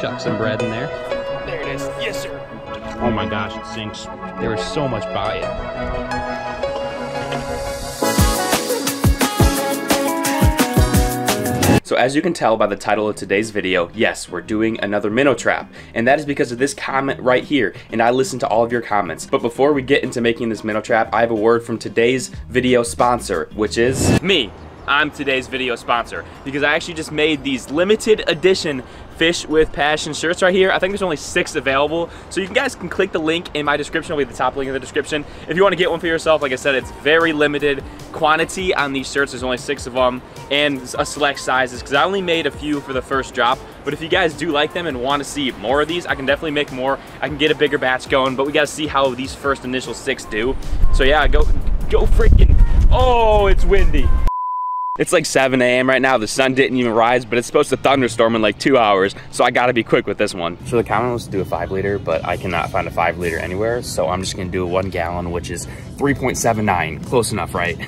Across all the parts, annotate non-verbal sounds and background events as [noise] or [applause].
Chuck some bread in there. There it is. Yes, sir. Oh my gosh, it sinks. There was so much by it. So as you can tell by the title of today's video, yes, we're doing another minnow trap. And that is because of this comment right here. And I listen to all of your comments. But before we get into making this minnow trap, I have a word from today's video sponsor, which is me. I'm today's video sponsor because I actually just made these limited edition Fish with Passion shirts right here. I think there's only six available. So you guys can click the link in my description. It'll be the top link in the description. If you want to get one for yourself, like I said, it's very limited quantity on these shirts. There's only six of them and a select sizes because I only made a few for the first drop. But if you guys do like them and want to see more of these, I can definitely make more. I can get a bigger batch going, but we got to see how these first initial six do. So yeah, go, go freaking, oh, it's windy. It's like 7 a.m. right now. The sun didn't even rise, but it's supposed to thunderstorm in like two hours. So I gotta be quick with this one. So the comment was to do a five liter, but I cannot find a five liter anywhere. So I'm just gonna do a one gallon, which is 3.79. Close enough, right?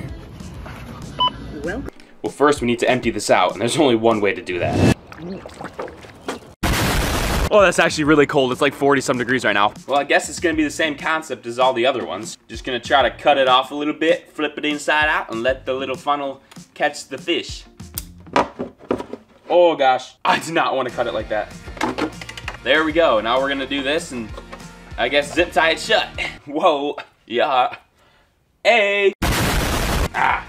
Well, Well, first we need to empty this out, and there's only one way to do that. Oh, that's actually really cold. It's like 40 some degrees right now. Well, I guess it's gonna be the same concept as all the other ones. Just gonna try to cut it off a little bit, flip it inside out, and let the little funnel catch the fish. Oh gosh, I did not want to cut it like that. There we go. Now we're gonna do this and I guess zip tie it shut. [laughs] Whoa, yeah. Hey. Ah.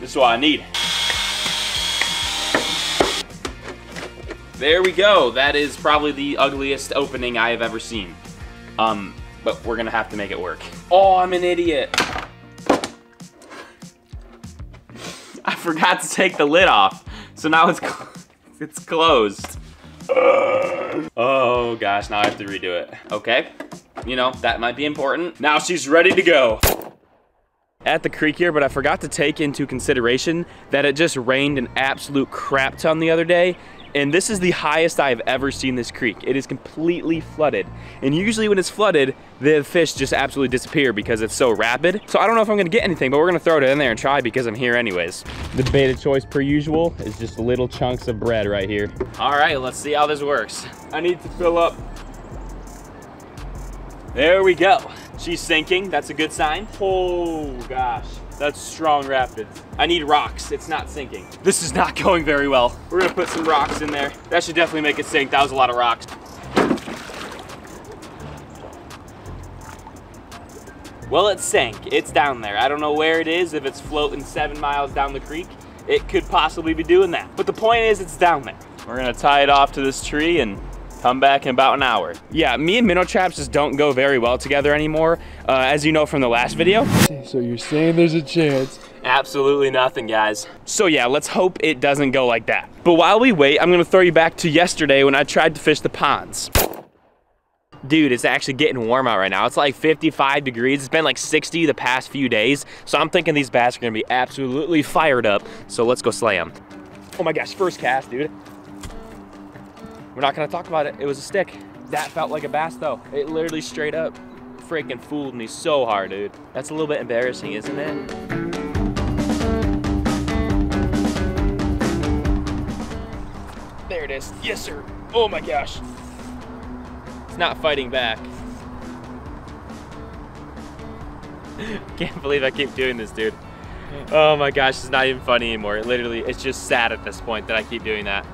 This is what I need. There we go. That is probably the ugliest opening I have ever seen. Um, but we're gonna have to make it work. Oh, I'm an idiot. [laughs] I forgot to take the lid off. So now it's, cl [laughs] it's closed. Oh gosh, now I have to redo it. Okay, you know, that might be important. Now she's ready to go at the creek here, but I forgot to take into consideration that it just rained an absolute crap ton the other day. And this is the highest I've ever seen this creek. It is completely flooded. And usually when it's flooded, the fish just absolutely disappear because it's so rapid. So I don't know if I'm gonna get anything, but we're gonna throw it in there and try because I'm here anyways. The bait of choice per usual is just little chunks of bread right here. All right, let's see how this works. I need to fill up. There we go. She's sinking, that's a good sign. Oh gosh, that's strong rapids. I need rocks, it's not sinking. This is not [laughs] going very well. We're gonna put some rocks in there. That should definitely make it sink, that was a lot of rocks. Well, it sank, it's down there. I don't know where it is, if it's floating seven miles down the creek. It could possibly be doing that. But the point is, it's down there. We're gonna tie it off to this tree and come back in about an hour. Yeah, me and minnow traps just don't go very well together anymore, uh, as you know from the last video. so you're saying there's a chance? Absolutely nothing, guys. So yeah, let's hope it doesn't go like that. But while we wait, I'm gonna throw you back to yesterday when I tried to fish the ponds. Dude, it's actually getting warm out right now. It's like 55 degrees. It's been like 60 the past few days. So I'm thinking these bass are gonna be absolutely fired up. So let's go slay them. Oh my gosh, first cast, dude. We're not gonna talk about it. It was a stick. That felt like a bass though. It literally straight up freaking fooled me so hard, dude. That's a little bit embarrassing, isn't it? There it is. Yes, sir. Oh my gosh. It's not fighting back. [laughs] Can't believe I keep doing this, dude. Oh my gosh, it's not even funny anymore. It literally, it's just sad at this point that I keep doing that.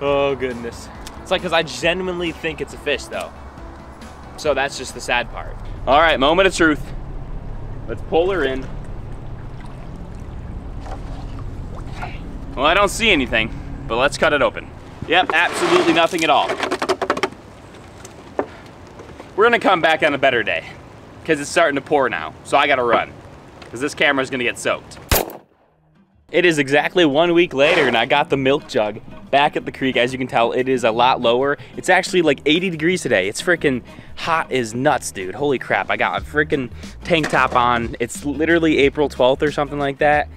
Oh goodness. It's like, cause I genuinely think it's a fish though. So that's just the sad part. All right, moment of truth. Let's pull her in. Well, I don't see anything, but let's cut it open. Yep, absolutely nothing at all. We're gonna come back on a better day because it's starting to pour now. So I gotta run because this camera's gonna get soaked. It is exactly one week later and I got the milk jug back at the creek. As you can tell, it is a lot lower. It's actually like 80 degrees today. It's freaking hot as nuts, dude. Holy crap. I got a freaking tank top on. It's literally April 12th or something like that.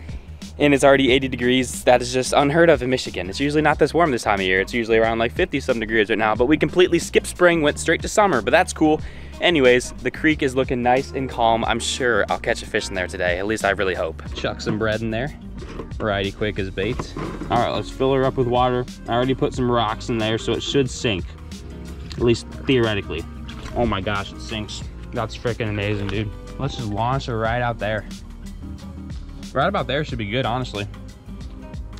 And it's already 80 degrees. That is just unheard of in Michigan. It's usually not this warm this time of year. It's usually around like 50 some degrees right now, but we completely skipped spring, went straight to summer, but that's cool. Anyways, the creek is looking nice and calm. I'm sure I'll catch a fish in there today. At least I really hope. Chuck some bread in there. Variety Quick as bait. All right, let's fill her up with water. I already put some rocks in there, so it should sink, at least theoretically. Oh my gosh, it sinks. That's freaking amazing, dude. Let's just launch her right out there. Right about there should be good, honestly.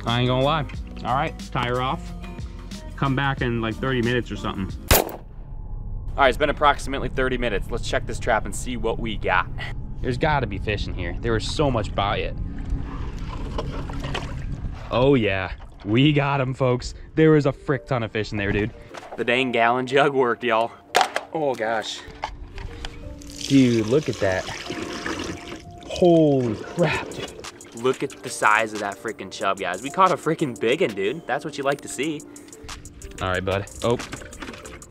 I ain't gonna lie. All right, tie her off. Come back in like 30 minutes or something. All right, it's been approximately 30 minutes. Let's check this trap and see what we got. There's gotta be fish in here. There was so much by it. Oh yeah, we got him, folks. There was a frick ton of fish in there, dude. The dang gallon jug worked, y'all. Oh gosh. Dude, look at that. Holy crap, dude. Look at the size of that freaking chub, guys. We caught a freaking big one, dude. That's what you like to see. All right, bud. Oh,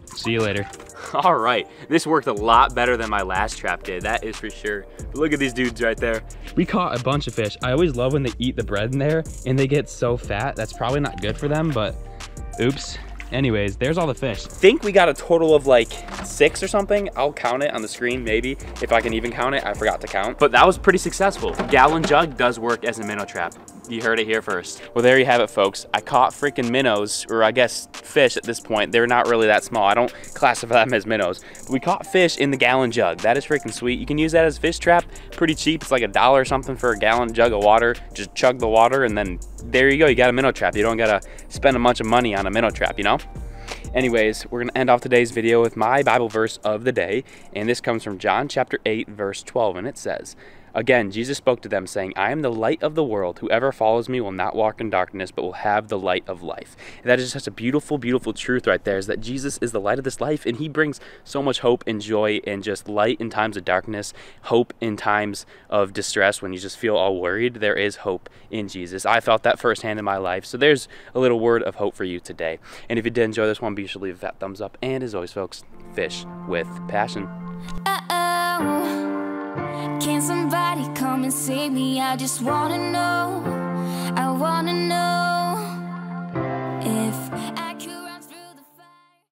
see you later. [laughs] All right, this worked a lot better than my last trap did, that is for sure. But look at these dudes right there. We caught a bunch of fish. I always love when they eat the bread in there and they get so fat. That's probably not good for them, but oops. Anyways, there's all the fish. think we got a total of like six or something. I'll count it on the screen, maybe. If I can even count it, I forgot to count. But that was pretty successful. Gallon jug does work as a minnow trap. You heard it here first. Well, there you have it, folks. I caught freaking minnows, or I guess fish at this point. They're not really that small. I don't classify them as minnows. But we caught fish in the gallon jug. That is freaking sweet. You can use that as a fish trap. Pretty cheap. It's like a dollar or something for a gallon jug of water. Just chug the water, and then there you go. You got a minnow trap. You don't got to spend a bunch of money on a minnow trap, you know? Anyways, we're going to end off today's video with my Bible verse of the day, and this comes from John chapter 8, verse 12, and it says, Again, Jesus spoke to them, saying, I am the light of the world. Whoever follows me will not walk in darkness, but will have the light of life. And that is just a beautiful, beautiful truth right there, is that Jesus is the light of this life, and he brings so much hope and joy and just light in times of darkness, hope in times of distress when you just feel all worried. There is hope in Jesus. I felt that firsthand in my life. So there's a little word of hope for you today. And if you did enjoy this one, be sure to leave that thumbs up. And as always, folks, fish with passion. Uh, Somebody come and save me? I just wanna know. I wanna know.